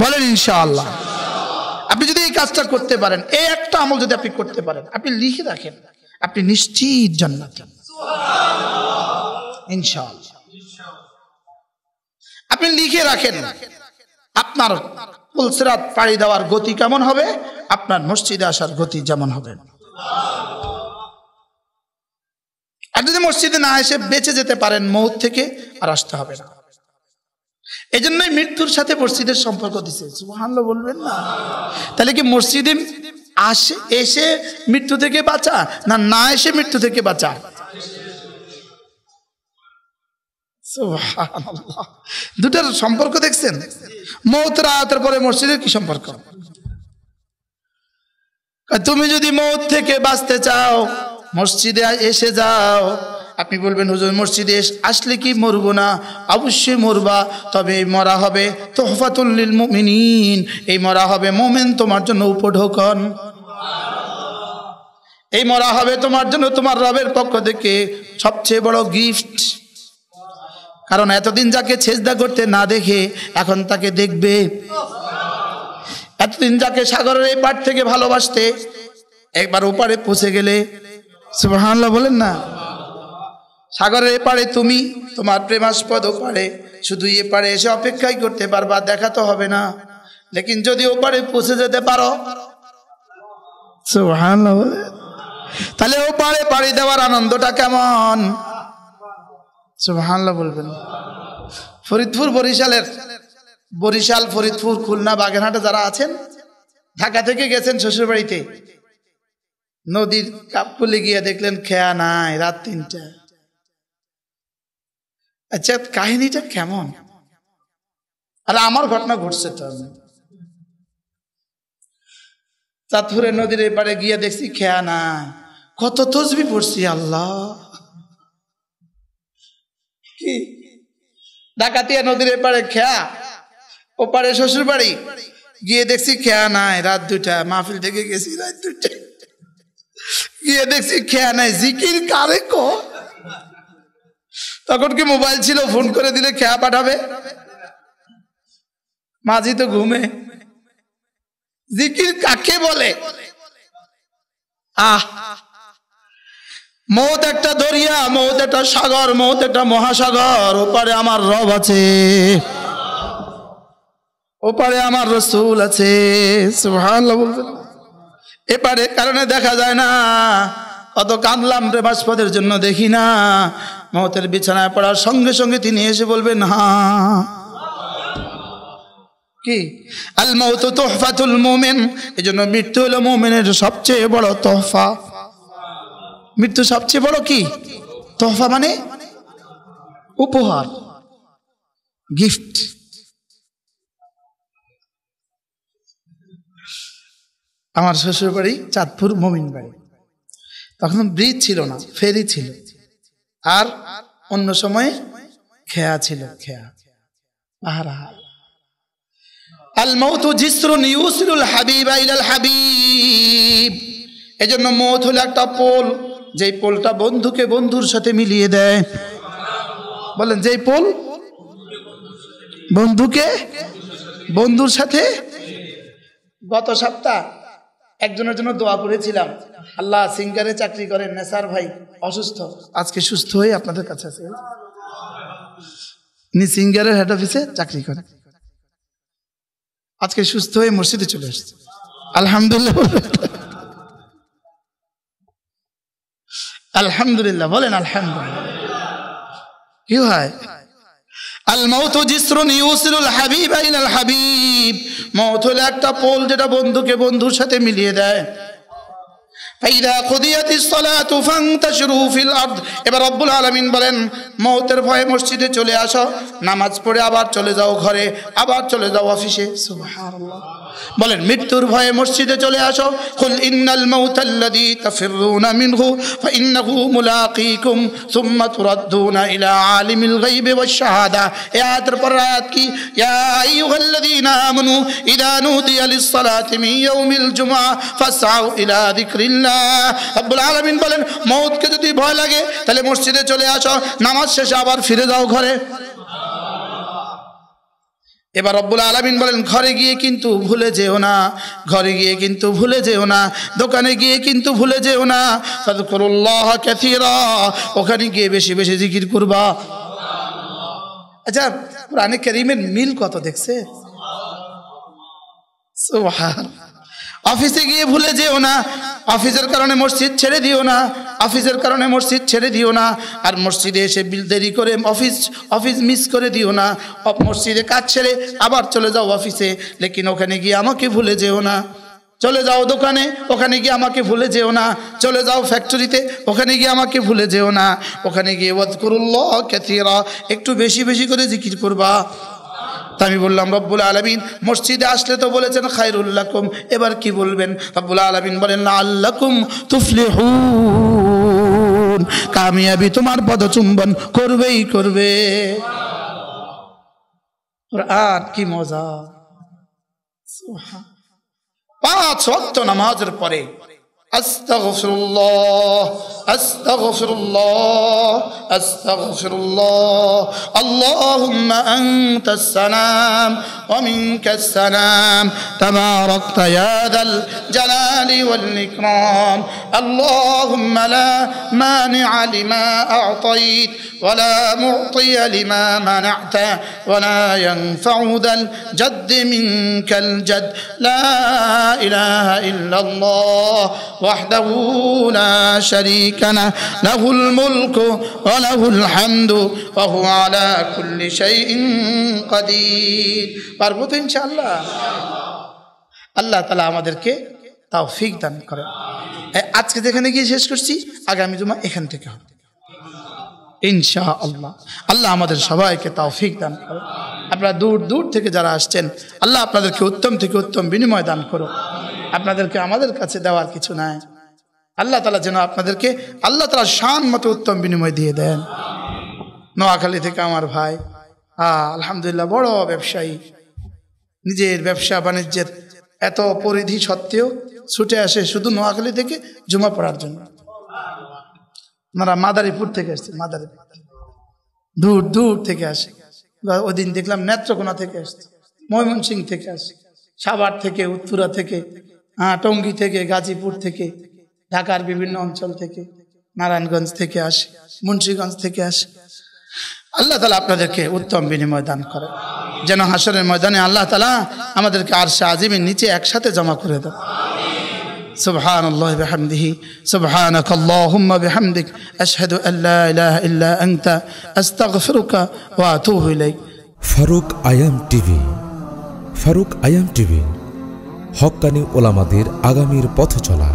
বলেন ইনশাআল্লাহ। আপনি যদি এই কাজটা করতে পারেন, এই একটা আমল যদি আপনি করতে পারেন, আপনি লিখে রাখেন, আপনি নিশ্চিত জান্নাত। ইনশাআল্লাহ। আপনি লিখে রাখেন, আপনার পুলসিরাত পাড়ি দেওয়ার গতি কেমন হবে? আপনার মসজিদে আসার গতি যেমন হবে। আর যদি মসজিদে না এসে বেঁচে যেতে পারেন, মৌত থেকে আর আসতে হবে না। এই জন্যই মৃত্যুর সাথে মসজিদের সম্পর্ক দিছে। সুবহানাল্লাহ বলবেন না? তাহলে কি মসজিদে আসে, এসে মৃত্যু থেকে বাঁচা, না না এসে মৃত্যু থেকে বাঁচা। দুটার সম্পর্ক দেখছেন? মৌতের আয়াতের পরে মসজিদের কি সম্পর্ক? তুমি যদি মৌত থেকে বাঁচতে চাও, মসজিদে এসে যাও আপনি বলবেন, হুজুর, মসজিদে আসলে কি মরবো না? অবশ্যই মরবা, তবে মরা হবে তোহফাতুল্লিল মুমিনিন। এই মরা হবে মোমেন তোমার জন্য উপঢোকন। এই মরা হবে তোমার জন্য তোমার রবের পক্ষ থেকে সবচেয়ে বড় গিফট। কারণ এতদিন যাকে ছেজদা করতে না দেখে এখন তাকে দেখবে। এতদিন যাকে সাগরের এই পার থেকে ভালোবাসতে একবার ওপারে পৌঁছে গেলে, সুবহানাল্লাহ বলেন না? সাগরের এপারে তুমি, তোমার প্রেমাস্পদ ওপারে। শুধু এপারে এসে অপেক্ষাই করতে পারবা, দেখা তো হবে না। লেকিন যদি ওপারে পৌঁছে যেতে পারো। তাহলে ওপারে পাড়ি দেওয়ার আনন্দটা কেমন? সুবহানাল্লাহ বলবেন। ফরিদপুর বরিশালের, বরিশাল, ফরিদপুর, খুলনা, বাগেরহাটে যারা আছেন, ঢাকা থেকে গেছেন শ্বশুরবাড়িতে, নদীর কাপকুলে গিয়ে দেখলেন খেয়া নাই, রাত তিনটা। আচ্ছা কাহিনীটা কেমন? আর, আমার ঘটনা ঘটছে তো চাঁদপুরে নদীর এপারে গিয়ে দেখছি খেয়া নাই। কত তসবি পড়ছি, আল্লাহ। কি? ডাকাতিয়া নদীর এপারে খেয়া, ওপারে শ্বশুর বাড়ি গিয়ে দেখছি খেয়া নাই, রাত দুটা মাহফিল থেকে গেছি রাত দুটা গিয়ে দেখছি খেয়া নাই, জিকির কারে কো তখন কি মোবাইল ছিল? ফোন করে দিলে খেয়া পাঠাবে? মাঝি তো ঘুমে। জিকির কাকে বলে? আহ! মৌত একটা দরিয়া, মৌত একটা সাগর, মৌত একটা মহাসাগর। ওপারে আমার রব আছে। ওপারে আমার রসুল আছে। এপারে কারণে দেখা যায় না। অত কাঁদলাম রে জন্য, দেখি না। মহতের বিছানায় পড়ার সঙ্গে সঙ্গে তিনি এসে বলবেন হ্যাঁ কি? আল মৌত তোহফাতুল মোমেন। এই জন্য মৃত্যু হলো মোমেনের সবচেয়ে বড় তোহফা। মৃত্যু সবচেয়ে বড় কি? তোহফা মানে উপহার, গিফট। আমার শ্বশুর বাড়ি চাঁদপুর মমিন বাড়ি তখন ব্রিজ ছিল না, ফেরি ছিল। আর অন্য সময়ে খেয়া ছিল, খেয়া। আহারাহাল আল মৌতু জিসরুন ইউসিলুল হাবিবা ইলাল হাবিব। এজন্য মৌত হলো একটা পোল, যেই পোলটা বন্ধুকে বন্ধুর সাথে মিলিয়ে দেয়। বলেন, যেই পোল বন্ধুকে বন্ধুর সাথে গত সপ্তাহ একজনের জন্য দোয়া করেছিলাম। আল্লাহ সিঙ্গারে চাকরি করেন, নেসার ভাই অসুস্থ। আজকে সুস্থ হয়ে আপনাদের কাছে আছে। উনি সিঙ্গারের হেড অফিসে চাকরি করেন। আজকে সুস্থ হয়ে মসজিদে চলে এসেছে। আলহামদুলিল্লাহ আলহামদুলিল্লাহ বলেন আলহামদুলিল্লাহ। কি হয় আল মৌত জিসরুন ইউসিলুল হাবিব আইনাল হাবিব। মৌত হলো একটা পোল যেটা বন্ধুকে বন্ধুর সাথে মিলিয়ে দেয়। ফাইদা সালাতু এবার রব্বুল আলামিন বলেন মৌতের ভয়ে মসজিদে চলে আসো, নামাজ পড়ে আবার চলে যাও ঘরে, আবার চলে যাও অফিসে। বলেন, মৃত্যুর ভয়ে মসজিদে চলে আসো, কুল ইন্নাল মাউতাল্লাযী তাফিরুনা মিনহু ফাইন্নাহু মুলাকীকুম, সুম্মা তুরাদ্দুনা ইলা আলিমিল গায়বি ওয়াশ শাহাদা কি? ইয়া আইয়ুহাল্লাযীনা আমানু ইযা নুদিয়া লিস-সালাতি মিন ইয়াউমিল জুমআ, ফাসআউ ইলা আলামিন বলেন, মউতকে যদি ভয় লাগে, তাহলে মসজিদে চলে আসো, নামাজ শেষে আবার ফিরে যাও ঘরে। এবার রব্বুল আলমিন বলেন, ঘরে গিয়ে কিন্তু ভুলে যেও না, ঘরে গিয়ে কিন্তু ভুলে যেও না, দোকানে গিয়ে কিন্তু ভুলে যেও না। ওখানে গিয়ে বেশি বেশি জিকির করবা। আচ্ছা কারীমের মিল কত দেখছে? অফিসে গিয়ে ভুলে যেও না অফিসের কারণে মসজিদ ছেড়ে দিও না অফিসের কারণে মসজিদ ছেড়ে দিও না, আর মসজিদে এসে বিল দেরি করে অফিস অফিস মিস করে দিও না মসজিদে কাজ ছেড়ে আবার চলে যাও অফিসে, লেকিন ওখানে গিয়ে আমাকে ভুলে যেও না। চলে যাও দোকানে, ওখানে গিয়ে আমাকে ভুলে যেও না। চলে যাও ফ্যাক্টরিতে, ওখানে গিয়ে আমাকে ভুলে যেও না। ওখানে গিয়ে ওয়াজকুরুল্লাহ কাসীরা, একটু বেশি বেশি করে জিকির করবা। তা আমি বললাম, রব্বুল আলমিন, মসজিদে আসলে তো বলেছেন খায়রুল্লাকুম এবার কি বলবেন? রব্বুল আলমিন বলেন না আল্লাকুম তুফলিহুন, কামিয়াবি তোমার পদচুম্বন করবেই করবে। আর কি মজা। পাঁচ ওয়াক্ত নামাজের পরে أستغفر الله أستغفر الله أستغفر الله. اللهم أنت السلام. ومنك السلام. تباركت يا ذا الجلال والإكرام. اللهم لا مانع لما أعطيت ولا معطي لما منعت ولا ينفع ذا الجد منك الجد. لا إله إلا الله وحده لا شريك له. له الملك وله الحمد وهو على كل شيء قدير. পারব তো ইনশাআল্লাহ। আল্লাহ তালা আমাদেরকে তাও ফিক দান করে আজকে যেখানে গিয়ে শেষ করছি, আগামী জমা এখান থেকে হবে। ইনশা আল্লাহ আল্লাহ আমাদের সবাইকে তৌফিক দান করো আপনারা দূর দূর থেকে যারা আসছেন, আল্লাহ আপনাদেরকে উত্তম থেকে উত্তম বিনিময় দান করো আপনাদেরকে আমাদের কাছে দেওয়ার কিছু নাই। আল্লাহ তালা যেন আপনাদেরকে, আল্লাহ তালা শান মতো উত্তম বিনিময় দিয়ে দেন। নোয়াখালী থেকে আমার ভাই আলহামদুলিল্লাহ বড় ব্যবসায়ী। নিজের ব্যবসা বাণিজ্যের এত পরিধি সত্ত্বেও ছুটে আসে শুধু নোয়াখালী থেকে জমা পড়ার জন্য। ওনারা মাদারীপুর থেকে আসছে, মাদারীপুর। দূর দূর থেকে আসে। বা ওদিন দেখলাম নেত্রকোনা থেকে আসছে, ময়মনসিং থেকে আসে সাভার থেকে, উত্তরা থেকে হ্যাঁ টঙ্গী থেকে, গাজীপুর থেকে, ঢাকার বিভিন্ন অঞ্চল থেকে, নারায়ণগঞ্জ থেকে আসে, মুন্সীগঞ্জ থেকে আসে। আল্লাহ তালা আপনাদেরকে উত্তম বিনিময় দান করে যেন হাসরের ময়দানে আল্লাহ তালা আমাদেরকে আর আজিমের নিচে একসাথে জমা করে দেয় سبحان الله بحمده سبحانك اللهم بحمدك أشهد أن لا إله إلا أنت أستغفرك وأتوب إليك ফারুক আয়াম টিভি ফারুক আয়াম টিভি হক্কানি ওলামাদের আগামীর পথ চলা